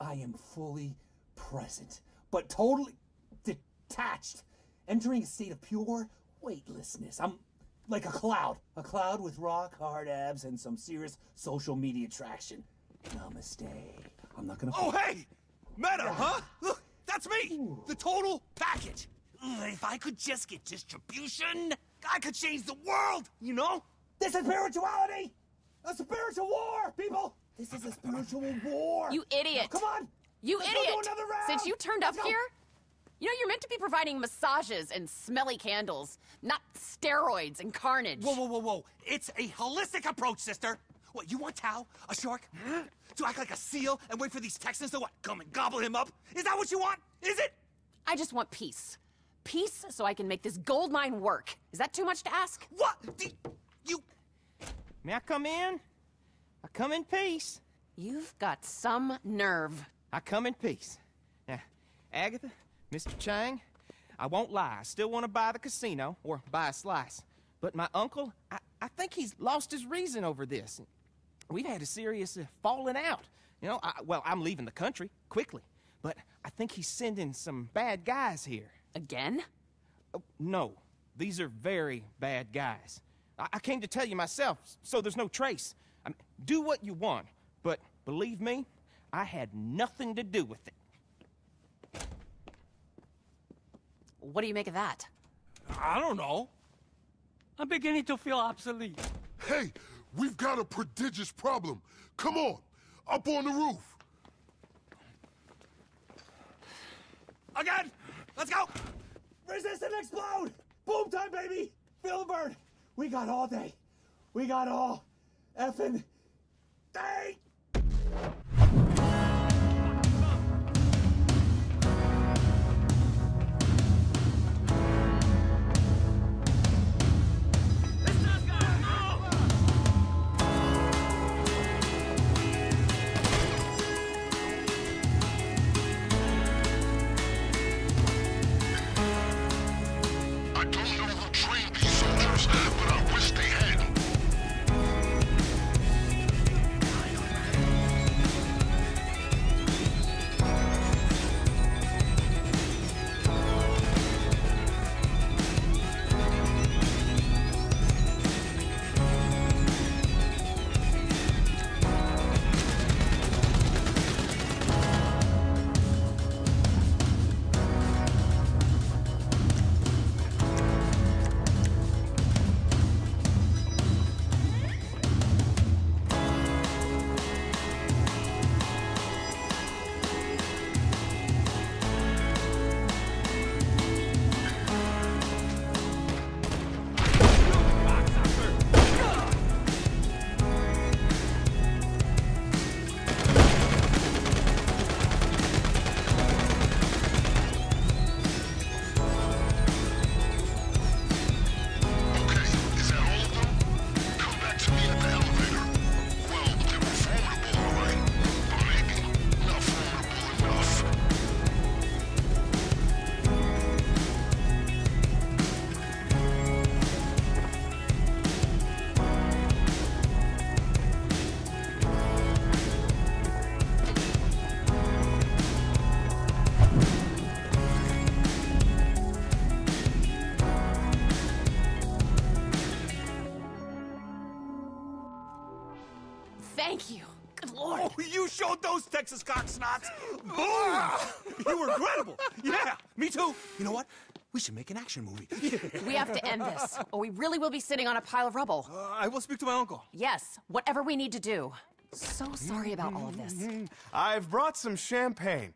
I am fully present, but totally detached, entering a state of pure weightlessness. I'm like a cloud, a cloud with rock hard abs and some serious social media traction. Namaste. I'm not gonna. Oh, hey! Meta, huh? Look, that's me! The total package! If I could just get distribution, I could change the world, you know? This is spirituality! A spiritual war, people! This is a spiritual war! You idiot! Now, come on! You Let's go idiot! do another round! Since you turned Let's up go. here, you know you're meant to be providing massages and smelly candles, not steroids and carnage. Whoa, whoa, whoa, whoa. It's a holistic approach, sister. What, you want Tao, a shark, to act like a seal and wait for these Texans to what, come and gobble him up? Is that what you want? Is it? I just want peace. Peace so I can make this gold mine work. Is that too much to ask? What? The, you... May I come in? I come in peace. You've got some nerve. I come in peace. Now, Agatha, Mr. Cheng, I won't lie. I still want to buy the casino or buy a slice. But my uncle, I, I think he's lost his reason over this. We've had a serious uh, falling out. You know, I, well, I'm leaving the country quickly, but I think he's sending some bad guys here. Again? Oh, no, these are very bad guys. I, I came to tell you myself, so there's no trace. I mean, do what you want, but believe me, I had nothing to do with it. What do you make of that? I don't know. I'm beginning to feel obsolete. Hey, we've got a prodigious problem. Come on, up on the roof. Again! Let's go! Resist and explode! Boom time, baby! Feel the burn! We got all day. We got all effing day! Thank you. Good lord. Oh, you showed those Texas cocksnots! Boom! you were incredible! Yeah, me too! You know what? We should make an action movie. We have to end this, or we really will be sitting on a pile of rubble. Uh, I will speak to my uncle. Yes, whatever we need to do. So sorry about all of this. I've brought some champagne.